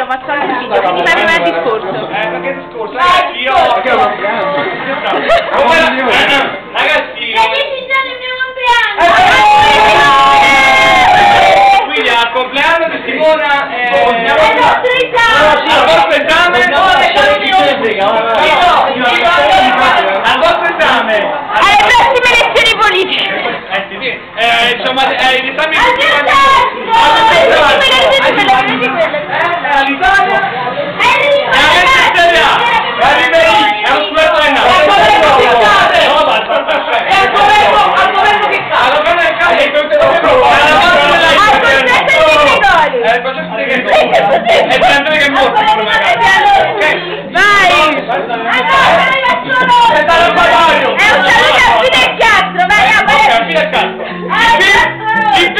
Ho fatto anche il video, quindi fai il discorso. Eh, ma che discorso? Ragazzi, io... Come la- eh, Ragazzi, io... mio Quindi al compleanno di Simona... eh, Oh, il nostro esame! Al vostro esame... No, no, no, Al vostro esame... Alle prossime elezioni politiche! Eh, sì, sì. Eh, insomma, eh, gli esami... minha casa. Ai,